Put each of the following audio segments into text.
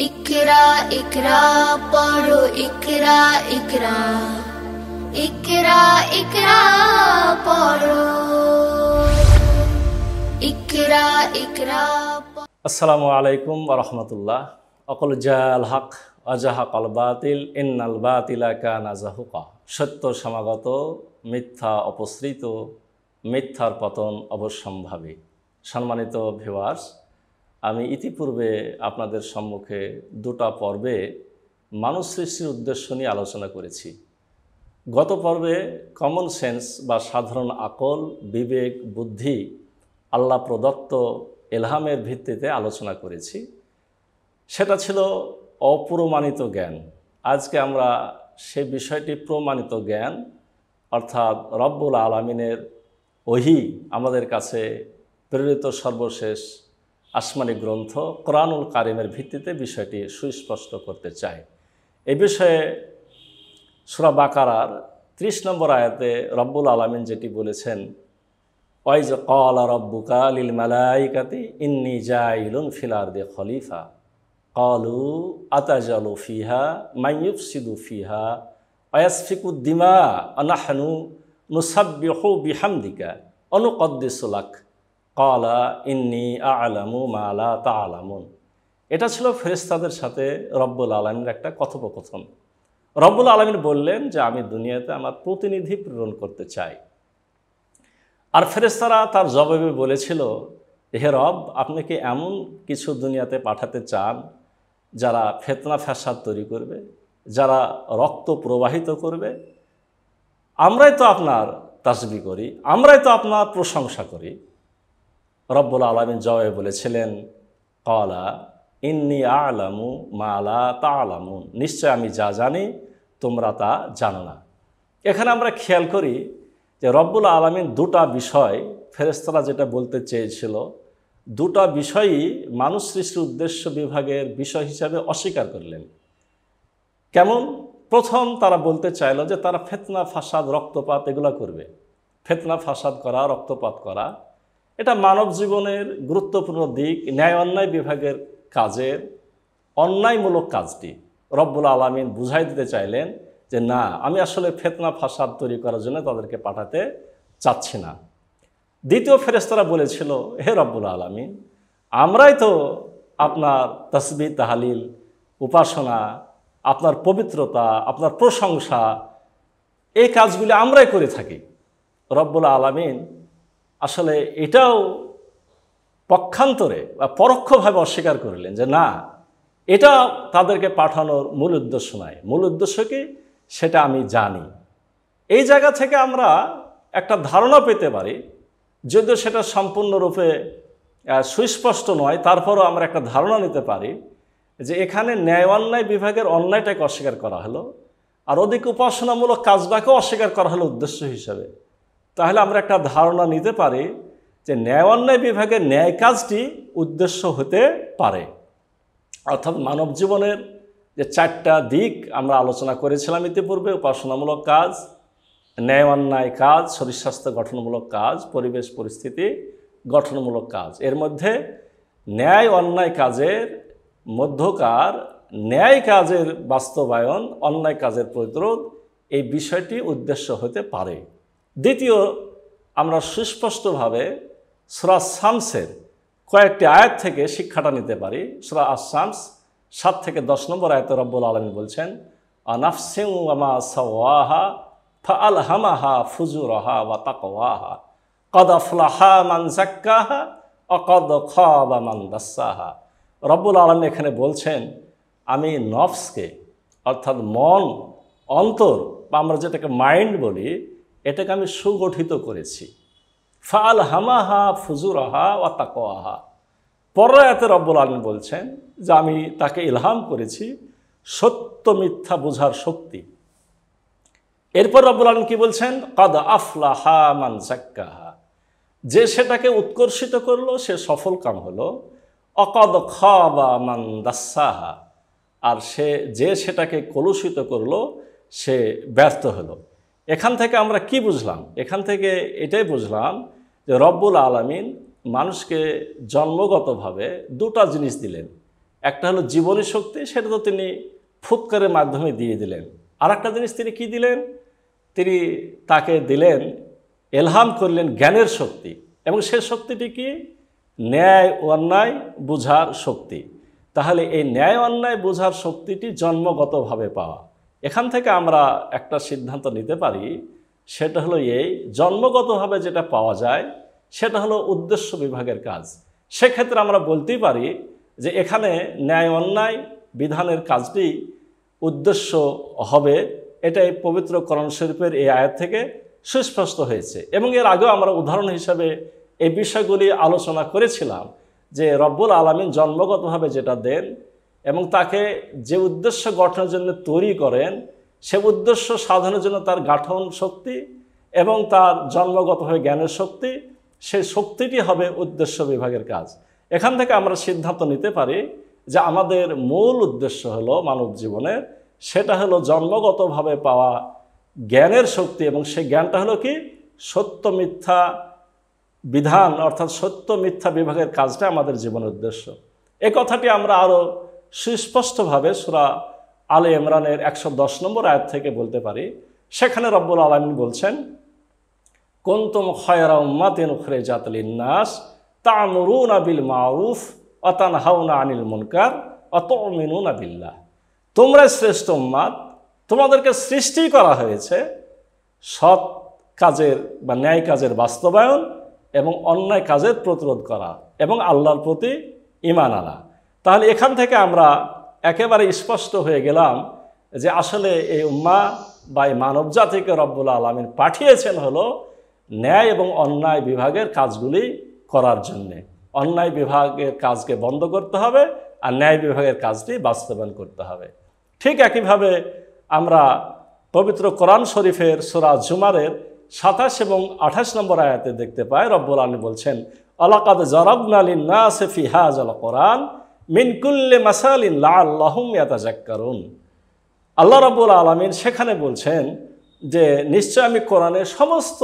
ইকরা ইকরা পড়ো ইকরা ইকরা ইকরা ইকরা পড়ো ইকরা ইকরা আসসালামু আলাইকুম রহমতুল্লাহ। অকল জাল হক, অজাহাক আল বাতিল, ইন্নাল বাতিলা কানা জাহুকা। সত্য, সমাগত, মিথ্যা, অপসৃত, মিথ্যার পতন অবশ্যম্ভাবী। সম্মানিত ভিওয়ার্স আমি ইতিপূর্বে আপনাদের সম্মুখে দুটা পর্বে মানুষ সৃষ্টির উদ্দেশ্য নিয়ে আলোচনা করেছি। গত পর্বে কমন সেন্স বা সাধারণ আকল, বিবেক, বুদ্ধি, আল্লাহ প্রদত্ত এলহামের ভিত্তিতে আলোচনা করেছি। সেটা ছিল অপ্রমাণিত জ্ঞান। আজকে আমরা সে বিষয়টি প্রমাণিত জ্ঞান, অর্থাৎ রব্বুল আলমিনের ওহি আমাদের কাছে প্রেরিত সর্বশেষ আসমানি গ্রন্থ কোরআনুল কারিমের ভিত্তিতে বিষয়টি সুস্পষ্ট করতে চাই। এ বিষয়ে সুরা বাকারার ত্রিশ নম্বর আয়াতে রব্বুল আলমিন যেটি বলেছেন ওয়াইজ কল রব্বুকা লিল মালাইকাতি ইন্নি জাইলুন ফিলার দে খলিফা। কলু আতাজালু ফিহা মাইয়ুফসিদু ফিহা অয়াসফিকুদ্দিমা অনাহানু নুসাব্বিহু বিহামদিকা অনুকদ্দিসুলাক কলা ইন্নি আলামু মালা তা আলামুন এটা ছিল ফেরেস্তাদের সাথে রব্বুল আলমীর একটা কথোপকথন। রব্বুল আলমিন বললেন যে, আমি দুনিয়াতে আমার প্রতিনিধি প্রেরণ করতে চাই। আর ফেরেস্তারা তার জবাবে বলেছিল, হে রব, আপনি কি এমন কিছু দুনিয়াতে পাঠাতে চান যারা ফেতনা ফ্যাসাদ তৈরি করবে, যারা রক্ত প্রবাহিত করবে? আমরাই তো আপনার তাসবি করি, আমরাই তো আপনার প্রশংসা করি। রব্বুল আলমিন জবাবে বলেছিলেন, কলা ইন্নি আলামু মালা তা আলামুন নিশ্চয় আমি যা জানি, তোমরা তা জানো না। এখানে আমরা খেয়াল করি যে রব্বুল আলমিন দুটা বিষয় ফেরেস্তারা যেটা বলতে চেয়েছিল, দুটা বিষয়ই মানুষ সৃষ্টির উদ্দেশ্য বিভাগের বিষয় হিসাবে অস্বীকার করলেন। কেমন? প্রথম তারা বলতে চাইল যে তারা ফেতনা, ফাসাদ, রক্তপাত এগুলো করবে। ফেতনা, ফাসাদ করা, রক্তপাত করা এটা মানব জীবনের গুরুত্বপূর্ণ দিক, ন্যায় অন্যায় বিভাগের কাজের অন্যায়মূলক কাজটি। রব্বুল আলমিন বুঝাই দিতে চাইলেন যে, না, আমি আসলে ফেতনা, ফাসাদ তৈরি করার জন্য তাদেরকে পাঠাতে চাচ্ছি না। দ্বিতীয় ফেরেস্তারা বলেছিল, হে রব্বুল আলমিন, আমরাই তো আপনার তসবি, তাহালিল, উপাসনা, আপনার পবিত্রতা, আপনার প্রশংসা, এই কাজগুলি আমরাই করে থাকি। রব্বুল আলমিন আসলে এটাও পক্ষান্তরে বা পরোক্ষভাবে অস্বীকার করলেন যে না, এটা তাদেরকে পাঠানোর মূল উদ্দেশ্য নয় মূল উদ্দেশ্য কি? সেটা আমি জানি। এই জায়গা থেকে আমরা একটা ধারণা পেতে পারি, যদিও সেটা সম্পূর্ণরূপে সুস্পষ্ট নয়, তারপরও আমরা একটা ধারণা নিতে পারি যে এখানে ন্যায় অন্যায় বিভাগের অন্যায়টাকে অস্বীকার করা হলো, আর অধিক উপাসনামূলক কাজটাকেও অস্বীকার করা হলো উদ্দেশ্য হিসাবে। তাহলে আমরা একটা ধারণা নিতে পারি যে ন্যায় অন্যায় বিভাগের ন্যায় কাজটি উদ্দেশ্য হতে পারে। অর্থাৎ মানব জীবনের যে চারটা দিক আমরা আলোচনা করেছিলাম ইতিপূর্বে, উপাসনামূলক কাজ, ন্যায় অন্যায় কাজ, শরীর স্বাস্থ্য গঠনমূলক কাজ, পরিবেশ পরিস্থিতি গঠনমূলক কাজ। এর মধ্যে ন্যায় অন্যায় কাজের মধ্যকার ন্যায় কাজের বাস্তবায়ন, অন্যায় কাজের প্রতিরোধ এই বিষয়টি উদ্দেশ্য হতে পারে। দ্বিতীয়, আমরা সুস্পষ্টভাবে সুরা শামসের কয়েকটি আয়াত থেকে শিক্ষাটা নিতে পারি। সুরা আসামস সাত থেকে দশ নম্বর আয়তে রব্বুল আলমী বলছেন আনাফসিং আমা সাওয়াহা ফা আল হামাহা ফুজুরহা ওয়া তাকওয়াহা। কদ আফলাহা মান জাক্কাহা অকদ খাবা মান দাসাহা। রব্বুল আলম এখানে বলছেন, আমি নফসকে, অর্থাৎ মন, অন্তর বা আমরা যেটাকে মাইন্ড বলি এটাকে আমি সুগঠিত করেছি। ফাল হামাহা ফুজুরাহা ও তাকোয়াহা পর্যায়তে রব্বুল আলম বলছেন যে আমি তাকে ইলহাম করেছি সত্য মিথ্যা বোঝার শক্তি। এরপর রব্বুল আলম কি বলছেন? কদ আফলাহা মান জাক্কাহা যে সেটাকে উৎকর্ষিত করল, সে সফল কাম হলো। অকদ খাবা মান দাসাহা। আর সে যে সেটাকে কলুষিত করল, সে ব্যর্থ হলো। এখান থেকে আমরা কি বুঝলাম? এখান থেকে এটাই বুঝলাম যে রব্বুল আলমিন মানুষকে জন্মগতভাবে দুটা জিনিস দিলেন। একটা হলো জীবনী শক্তি, সেটা তো তিনি ফুৎকারের মাধ্যমে দিয়ে দিলেন। আর একটা জিনিস তিনি কি দিলেন? তিনি তাকে দিলেন, এলহাম করলেন জ্ঞানের শক্তি। এবং সে শক্তিটি কি? ন্যায় অন্যায় বুঝার শক্তি। তাহলে এই ন্যায় অন্যায় বোঝার শক্তিটি জন্মগতভাবে পাওয়া। এখান থেকে আমরা একটা সিদ্ধান্ত নিতে পারি, সেটা হলো এই, জন্মগতভাবে যেটা পাওয়া যায়, সেটা হলো উদ্দেশ্য বিভাগের কাজ। সেক্ষেত্রে আমরা বলতেই পারি যে এখানে ন্যায় অন্যায় বিধানের কাজটি উদ্দেশ্য হবে, এটাই পবিত্র করণ শরীফের এই আয়াত থেকে সুস্পষ্ট হয়েছে। এবং এর আগেও আমরা উদাহরণ হিসাবে এই বিষয়গুলি আলোচনা করেছিলাম যে রব্বুল আলমিন জন্মগতভাবে যেটা দেন এবং তাকে যে উদ্দেশ্য গঠনের জন্য তৈরি করেন, সে উদ্দেশ্য সাধনের জন্য তার গাঠন শক্তি এবং তার জন্মগতভাবে জ্ঞানের শক্তি সেই শক্তিটি হবে উদ্দেশ্য বিভাগের কাজ। এখান থেকে আমরা সিদ্ধান্ত নিতে পারি যে আমাদের মূল উদ্দেশ্য হলো মানব জীবনের, সেটা হলো জন্মগতভাবে পাওয়া জ্ঞানের শক্তি এবং সেই জ্ঞানটা হলো কি? সত্য মিথ্যা বিধান, অর্থাৎ সত্য মিথ্যা বিভাগের কাজটা আমাদের জীবনের উদ্দেশ্য। এ কথাটি আমরা আরও সুস্পষ্টভাবে সুরা আলে ইমরানের একশো দশ নম্বর আয়াত থেকে বলতে পারি, সেখানে রব্বুল আলমিন বলছেন, কুন্তুম খয়রা উম্মাতিন উখরে জাতলিন নাস তামরুনা বিল মারুফ অতান হাউনা আনিল মুনকার অত মিনুনা বিল্লাহ। তোমরা শ্রেষ্ঠ উম্মাদ, তোমাদেরকে সৃষ্টি করা হয়েছে সৎ কাজের বা ন্যায় কাজের বাস্তবায়ন এবং অন্যায় কাজের প্রতিরোধ করা এবং আল্লাহর প্রতি ইমান আনা। তাহলে এখান থেকে আমরা একেবারে স্পষ্ট হয়ে গেলাম যে আসলে এই উম্মা বা এই মানব জাতিকে রব্বুল আলমিন পাঠিয়েছেন হলো ন্যায় এবং অন্যায় বিভাগের কাজগুলি করার জন্যে। অন্যায় বিভাগের কাজকে বন্ধ করতে হবে আর ন্যায় বিভাগের কাজটি বাস্তবায়ন করতে হবে। ঠিক একইভাবে আমরা পবিত্র কোরআন শরীফের সুরা জুমারের সাতাশ এবং আঠাশ নম্বর আয়াতে দেখতে পাই, রব্বুল আলী বলছেন, আলাকাদ জরাবনালিন না সেফি হাজ আল কোরআন মিনকুল্লে মাসালিন লা আল্লাহ রব্বুল আলমিন সেখানে বলছেন যে, নিশ্চয় আমি কোরআনের সমস্ত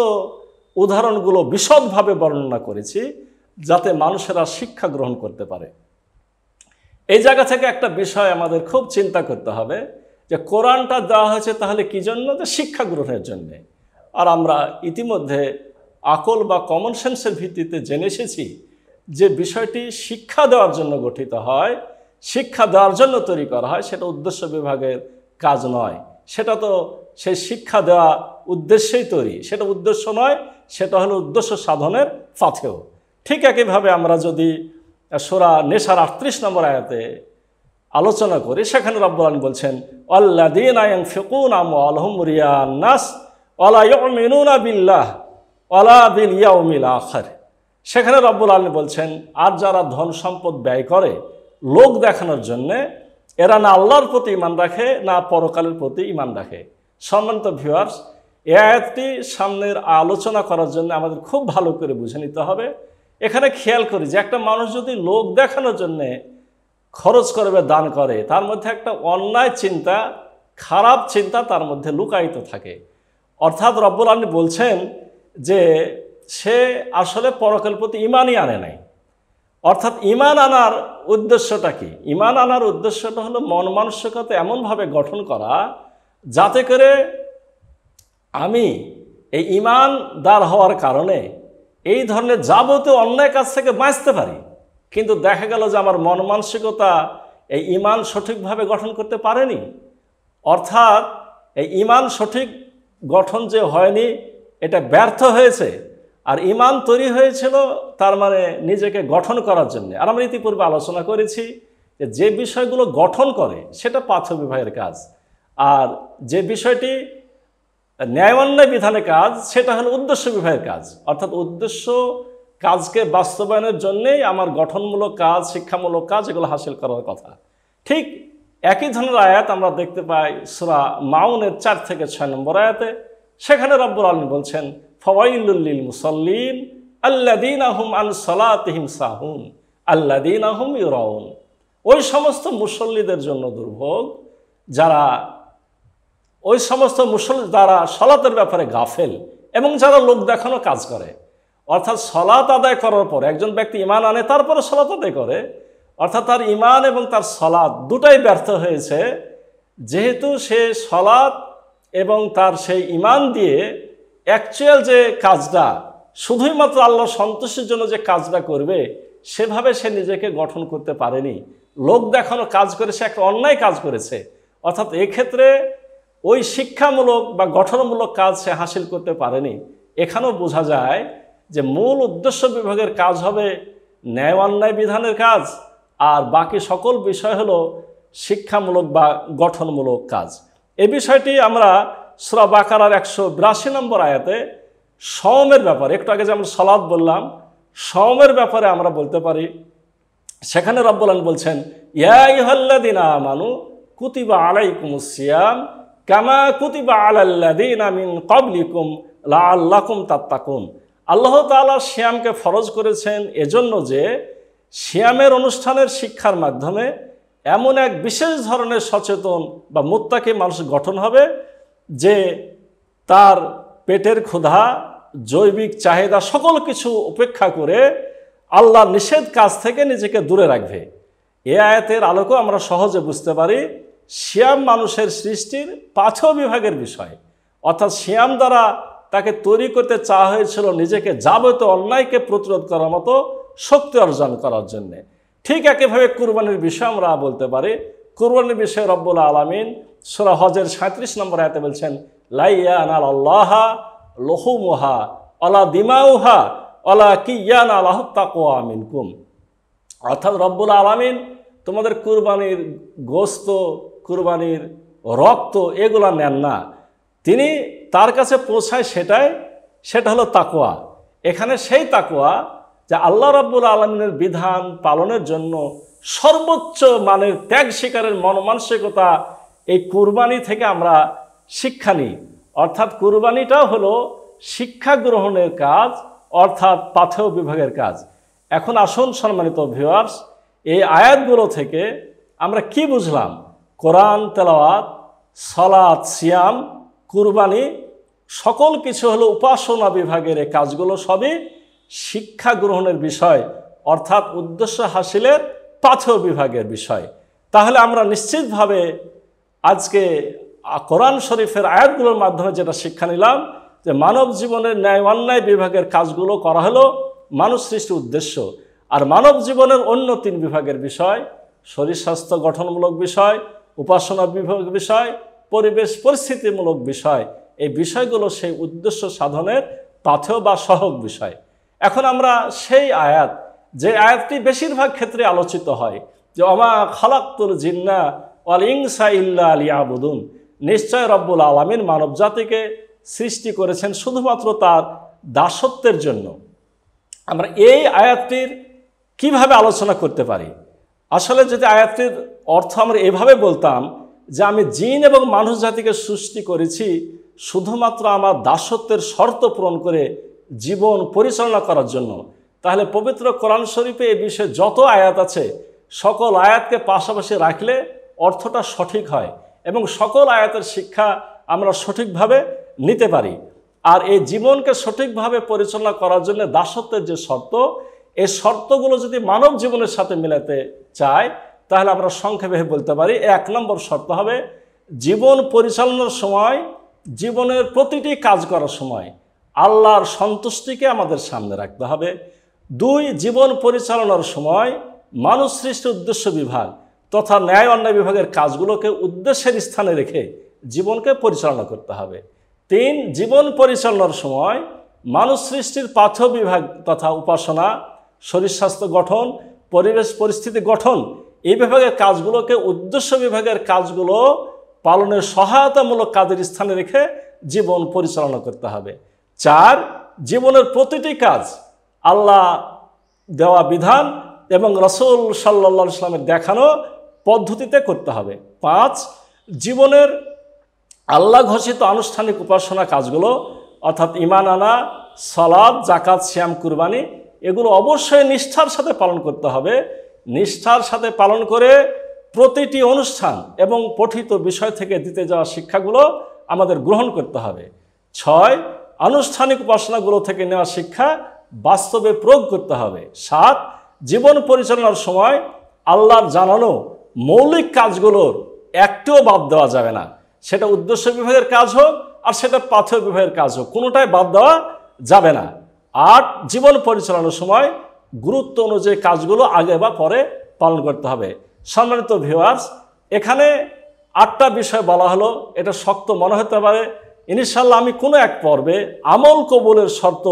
উদাহরণগুলো বিশদভাবে বর্ণনা করেছি, যাতে মানুষেরা শিক্ষা গ্রহণ করতে পারে। এই জায়গা থেকে একটা বিষয় আমাদের খুব চিন্তা করতে হবে, যে কোরআনটা দেওয়া হয়েছে তাহলে কি জন্য? যে শিক্ষা গ্রহণের জন্যে। আর আমরা ইতিমধ্যে আকল বা কমন সেন্সের ভিত্তিতে জেনে এসেছি যে বিষয়টি শিক্ষা দেওয়ার জন্য গঠিত হয়, শিক্ষা দেওয়ার জন্য তৈরি করা হয়, সেটা উদ্দেশ্য বিভাগের কাজ নয়। সেটা তো সেই শিক্ষা দেওয়া উদ্দেশ্যেই তৈরি। সেটা উদ্দেশ্য নয়, সেটা হলো উদ্দেশ্য সাধনের পাথেও। ঠিক একইভাবে আমরা যদি সোরা নেশার আটত্রিশ নম্বর আয়াতে আলোচনা করি, সেখানে রব্বুল বলছেন আল্লাদিন আয়ং ফিকুন আম আলহমরিয়ান নাস অলা বিল্লাহ অলা বিল ইয়াউমিল আখার। সেখানে রব্বুল আলমী বলছেন, আর যারা ধন সম্পদ ব্যয় করে, লোক দেখানোর জন্যে, এরা না আল্লাহর প্রতি ইমান রাখে, না পরকালের প্রতি ইমান রাখে। সম্মানিত ভিউয়ার্স এ আয়াতটি সামনের আলোচনা করার জন্য আমাদের খুব ভালো করে বুঝে নিতে হবে। এখানে খেয়াল করি যে একটা মানুষ যদি লোক দেখানোর জন্যে খরচ করে বা দান করে, তার মধ্যে একটা অন্যায় চিন্তা, খারাপ চিন্তা তার মধ্যে লুকায়িত থাকে। অর্থাৎ রব্বুল আলী বলছেন যে সে আসলে পরকাল প্রতি ইমানই আনে নাই। অর্থাৎ ইমান আনার উদ্দেশ্যটা কি? ইমান আনার উদ্দেশ্যটা হলো মন মানসিকতা এমনভাবে গঠন করা যাতে করে আমি এই ইমানদার হওয়ার কারণে এই ধরনের যাবতীয় অন্যায় কাজ থেকে বাঁচতে পারি। কিন্তু দেখা গেল যে আমার মন মানসিকতা এই ইমান সঠিকভাবে গঠন করতে পারেনি। অর্থাৎ এই ইমান সঠিক গঠন যে হয়নি, এটা ব্যর্থ হয়েছে। আর ইমান তৈরি হয়েছিল তার মানে নিজেকে গঠন করার জন্য। আর আমরা ইতিপূর্বে আলোচনা করেছি যে যে বিষয়গুলো গঠন করে, সেটা পাথ বিভাগের কাজ। আর যে বিষয়টি ন্যায় অন্যায় বিধানের কাজ, সেটা হলো উদ্দেশ্য বিভাগের কাজ। অর্থাৎ উদ্দেশ্য কাজকে বাস্তবায়নের জন্যেই আমার গঠনমূলক কাজ, শিক্ষামূলক কাজ এগুলো হাসিল করার কথা। ঠিক একই ধরনের আয়াত আমরা দেখতে পাই সুরা মাউনের চার থেকে ছয় নম্বর আয়াতে। সেখানে রব্বুল আলম বলছেন ফওয়াইলুল্লিল মুসল্লিন আল্লাদিন আহম আল সলাতহিম সাহুন আল্লাদিন আহম ইউরাউন। ওই সমস্ত মুসল্লিদের জন্য দুর্ভোগ, যারা ওই সমস্ত মুসল যারা সলাতের ব্যাপারে গাফেল এবং যারা লোক দেখানো কাজ করে, অর্থাৎ সলাত আদায় করার পর একজন ব্যক্তি ইমান আনে, তারপরে সলাত আদায় করে, অর্থাৎ তার ইমান এবং তার সলাদ দুটাই ব্যর্থ হয়েছে। যেহেতু সে সলাদ এবং তার সেই ইমান দিয়ে অ্যাকচুয়াল যে কাজটা শুধুই মাত্র আল্লাহ সন্তোষের জন্য যে কাজটা করবে, সেভাবে সে নিজেকে গঠন করতে পারেনি। লোক দেখানো কাজ করে, সে একটা অন্যায় কাজ করেছে। অর্থাৎ এক্ষেত্রে ওই শিক্ষামূলক বা গঠনমূলক কাজ সে হাসিল করতে পারেনি। এখানেও বোঝা যায় যে মূল উদ্দেশ্য বিভাগের কাজ হবে ন্যায় অন্যায় বিধানের কাজ, আর বাকি সকল বিষয় হলো শিক্ষামূলক বা গঠনমূলক কাজ। এ বিষয়টি আমরা সুরা বাকারার একশো বিরাশি নম্বর আয়াতে সমের ব্যাপারে, একটু আগে যেমন সলাদ বললাম সমের ব্যাপারে আমরা বলতে পারি, সেখানে রব্বুলান বলছেন ইয়াইহাল্লাদিনা মানু কুতিবা আলাইকুম সিয়াম কামা কুতিবা আলাল্লাদিন মিন ক্বাবলিকুম লাআল্লাকুম তাত্তাকুন। আল্লাহ তাআলা সিয়ামকে ফরজ করেছেন এজন্য যে সিয়ামের অনুষ্ঠানের শিক্ষার মাধ্যমে এমন এক বিশেষ ধরনের সচেতন বা মুত্তাকি মানুষ গঠন হবে যে তার পেটের ক্ষুধা, জৈবিক চাহিদা সকল কিছু উপেক্ষা করে আল্লাহ নিষেধ কাজ থেকে নিজেকে দূরে রাখবে। এ আয়াতের আলোকেও আমরা সহজে বুঝতে পারি, শিয়াম মানুষের সৃষ্টির পাথর বিভাগের বিষয়। অর্থাৎ শিয়াম দ্বারা তাকে তৈরি করতে চাওয়া হয়েছিল নিজেকে যাবতীয় অন্যায়কে প্রতিরোধ করার মতো শক্তি অর্জন করার জন্যে। ঠিক একইভাবে কুরবানির বিষয় আমরা বলতে পারি, কুরবানির বিষয়ে রব্বুল আলমিন সুরা হজের সাঁত্রিশ নম্বর আয়াতে বলছেন লাইয়া আনাল আল্লাহা লহুমুহা অলা দিমাউহা অলা কিয়ান আল্লাহ তাকোয়া মিনকুম। অর্থাৎ রব্বুল আলমিন তোমাদের কুরবানির গোস্ত, কুরবানির রক্ত এগুলা নেন না। তিনি তার কাছে পৌঁছায় সেটাই, সেটা হলো তাকোয়া এখানে সেই তাকোয়া যে আল্লাহ রব্বুল আলমিনের বিধান পালনের জন্য সর্বোচ্চ মানের ত্যাগ শিকারের মনমানসিকতা এই কুরবানি থেকে আমরা শিক্ষা নিই। অর্থাৎ কুরবানিটাও হলো শিক্ষা গ্রহণের কাজ, অর্থাৎ পাথেয় বিভাগের কাজ। এখন আসুন সম্মানিত ভিউয়ার্স এই আয়াতগুলো থেকে আমরা কি বুঝলাম? কোরআন, তেলাওয়াত সলাৎ সিয়াম, কুরবানি, সকল কিছু হলো উপাসনা বিভাগের এই কাজগুলো সবই শিক্ষা গ্রহণের বিষয়, অর্থাৎ উদ্দেশ্য হাসিলের পাথেয় বিভাগের বিষয়। তাহলে আমরা নিশ্চিতভাবে আজকে কোরআন শরীফের আয়াতগুলোর মাধ্যমে যেটা শিক্ষা নিলাম, যে মানব জীবনের ন্যায় অন্যায় বিভাগের কাজগুলো করা হলো মানুষ সৃষ্টির উদ্দেশ্য। আর মানব জীবনের অন্য তিন বিভাগের বিষয়, শরীর স্বাস্থ্য গঠনমূলক বিষয়, উপাসনা বিভাগ বিষয়, পরিবেশ পরিস্থিতিমূলক বিষয়, এই বিষয়গুলো সেই উদ্দেশ্য সাধনের পাথেয় বা সহক বিষয়। এখন আমরা সেই আয়াত, যে আয়াতটি বেশিরভাগ ক্ষেত্রে আলোচিত হয়, যে অমা খালাক্তুল জিন্না ওয়াল ইল্লা আলিয়াবুদুন নিশ্চয় রব্বুল আলমিন মানব জাতিকে সৃষ্টি করেছেন শুধুমাত্র তার দাসত্বের জন্য। আমরা এই আয়াতটির কীভাবে আলোচনা করতে পারি? আসলে যদি আয়াতটির অর্থ আমরা এভাবে বলতাম যে আমি জিন এবং মানুষ জাতিকে সৃষ্টি করেছি শুধুমাত্র আমার দাসত্বের শর্ত পূরণ করে জীবন পরিচালনা করার জন্য, তাহলে পবিত্র কোরআন শরীফে এ বিষয়ে যত আয়াত আছে, সকল আয়াতকে পাশাপাশি রাখলে অর্থটা সঠিক হয় এবং সকল আয়াতের শিক্ষা আমরা সঠিকভাবে নিতে পারি। আর এই জীবনকে সঠিকভাবে পরিচালনা করার জন্য দাসত্বের যে শর্ত এই শর্তগুলো যদি মানব জীবনের সাথে মেলাতে চায়, তাহলে আমরা সংক্ষেপে বলতে পারি, এক নম্বর শর্ত হবে জীবন পরিচালনার সময়, জীবনের প্রতিটি কাজ করার সময় আল্লাহর সন্তুষ্টিকে আমাদের সামনে রাখতে হবে। দুই, জীবন পরিচালনার সময়, মানুষ সৃষ্টি উদ্দেশ্য বিভাগ। তথা ন্যায় অন্যায় বিভাগের কাজগুলোকে উদ্দেশ্যের স্থানে রেখে জীবনকে পরিচালনা করতে হবে। তিন, জীবন পরিচালনার সময় মানুষ সৃষ্টির পাথ বিভাগ তথা উপাসনা, শরীর স্বাস্থ্য গঠন, পরিবেশ পরিস্থিতি গঠন এই বিভাগের কাজগুলোকে উদ্দেশ্য বিভাগের কাজগুলো পালনের সহায়তামূলক কাজের স্থানে রেখে জীবন পরিচালনা করতে হবে। চার, জীবনের প্রতিটি কাজ আল্লাহ দেওয়া বিধান এবং রসুল সাল্লা ইসলামের দেখানো পদ্ধতিতে করতে হবে। পাঁচ, জীবনের আল্লাহ ঘোষিত আনুষ্ঠানিক উপাসনা কাজগুলো, অর্থাৎ ইমান আনা সলাদ জাকাত শ্যাম কুরবানি, এগুলো অবশ্যই নিষ্ঠার সাথে পালন করতে হবে। নিষ্ঠার সাথে পালন করে প্রতিটি অনুষ্ঠান এবং পঠিত বিষয় থেকে দিতে যাওয়া শিক্ষাগুলো আমাদের গ্রহণ করতে হবে। ছয়, আনুষ্ঠানিক উপাসনাগুলো থেকে নেওয়া শিক্ষা বাস্তবে প্রয়োগ করতে হবে। সাত, জীবন পরিচালনার সময় আল্লাহর জানানো মৌলিক কাজগুলোর একটিও বাদ দেওয়া যাবে না। সেটা উদ্দেশ্য বিভাগের কাজ হোক আর সেটা পাথর বিভাগের কাজ হোক, কোনোটাই বাদ দেওয়া যাবে না। আর জীবন পরিচালনার সময় গুরুত্ব অনুযায়ী কাজগুলো আগে বা পরে পালন করতে হবে। সম্মানিত ভিউয়ার্স এখানে আটটা বিষয় বলা হলো। এটা শক্ত মনে হতে পারে। ইনশাল্লাহ আমি কোনো এক পর্বে আমল কবুলের শর্ত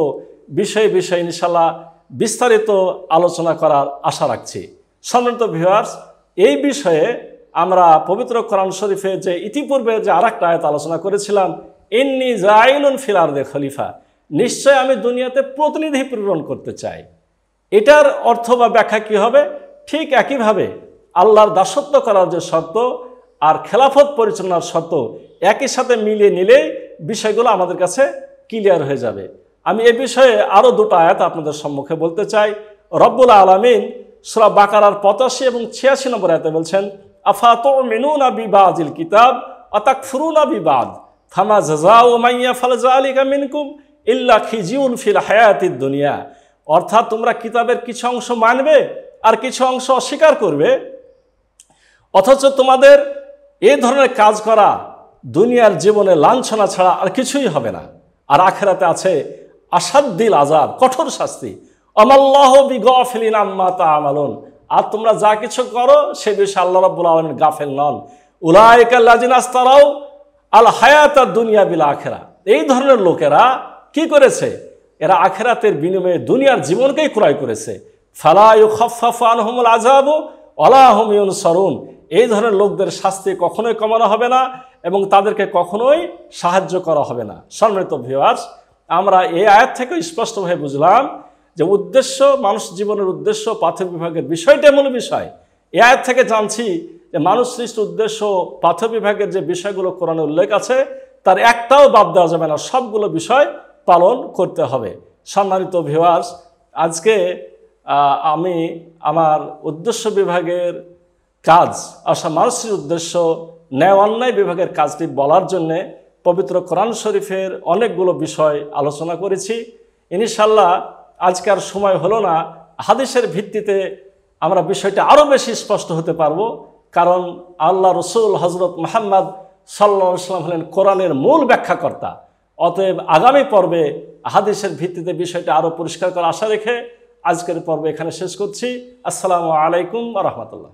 বিষয়ে বিষয়ে ইনশাল্লাহ বিস্তারিত আলোচনা করার আশা রাখছি। সম্মানিত ভিউয়ার্স এই বিষয়ে আমরা পবিত্র কোরআন শরীফে যে ইতিপূর্বে যে আর একটা আয়াত আলোচনা করেছিলাম, ইন্নি জাইলুন ফিলার দে খলিফা নিশ্চয় আমি দুনিয়াতে প্রতিনিধি প্রেরণ করতে চাই। এটার অর্থ বা ব্যাখ্যা কি হবে? ঠিক একইভাবে আল্লাহর দাসত্ব করার যে শর্ত আর খেলাফত পরিচালনার শর্ত একই সাথে মিলিয়ে নিলেই বিষয়গুলো আমাদের কাছে ক্লিয়ার হয়ে যাবে। আমি এ বিষয়ে আরও দুটো আয়াত আপনাদের সম্মুখে বলতে চাই। রব্বুল আলমিন সুরা বাকারার পঁচাশি এবং ছিয়াশি নম্বর আয়াতে বলছেন আফাত মিনুনা বিবাজিল কিতাব অতাক ফুরুনা বিবাদ, ফামা জাজা ও মাইয়া ফালজা আলিকা মিনকুম ইল্লা খিজিউন ফিল হায়াতির দুনিয়া। অর্থাৎ তোমরা কিতাবের কিছু অংশ মানবে আর কিছু অংশ অস্বীকার করবে, অথচ তোমাদের এই ধরনের কাজ করা দুনিয়ার জীবনে লাঞ্ছনা ছাড়া আর কিছুই হবে না। আর আখেরাতে আছে আসাদ্দিল আজাব কঠোর শাস্তি। অমাল্লাহ বিগফিলিন আম্মা তা আমালন আর তোমরা যা কিছু করো, সে বিষয়ে আল্লাহ রাব্বুল আলমিন গাফেল নন। উলায়কাল্লাজিন আস্তারাও আল হায়াত দুনিয়া বিল আখেরা এই ধরনের লোকেরা কি করেছে? এরা আখেরাতের বিনিময়ে দুনিয়ার জীবনকেই ক্রয় করেছে। ফালায়ু খফাফানহমুল আজাবু অলাহমিউন সরুন এই ধরনের লোকদের শাস্তি কখনোই কমানো হবে না এবং তাদেরকে কখনোই সাহায্য করা হবে না। সম্মানিত ভিউয়ার্স আমরা এই আয়াত থেকে স্পষ্টভাবে বুঝলাম যে উদ্দেশ্য মানুষ জীবনের উদ্দেশ্য পাথর বিভাগের বিষয়টা মূল বিষয়। এ আয়াত থেকে জানছি যে মানুষ সৃষ্ট উদ্দেশ্য পাথর বিভাগের যে বিষয়গুলো কোরআনে উল্লেখ আছে, তার একটাও বাদ দেওয়া যাবে না। সবগুলো বিষয় পালন করতে হবে। সম্মানিত ভিউয়ার্স আজকে আমি আমার উদ্দেশ্য বিভাগের কাজ, অর্থাৎ মানুষের উদ্দেশ্য, ন্যায় অন্যায় বিভাগের কাজটি বলার জন্যে পবিত্র কোরআন শরীফের অনেকগুলো বিষয় আলোচনা করেছি। ইনশাল্লাহ আজকে আর সময় হলো না, হাদিসের ভিত্তিতে আমরা বিষয়টা আরও বেশি স্পষ্ট হতে পারব। কারণ আল্লাহ রসুল হজরত মোহাম্মদ সাল্লা ইসলাম হলেন কোরআনের মূল ব্যাখ্যাকর্তা। অতএব আগামী পর্বে হাদিসের ভিত্তিতে বিষয়টা আরও পরিষ্কার করার আশা রেখে আজকের পর্ব এখানে শেষ করছি। আসসালামু আলাইকুম রহমতুল্লাহ।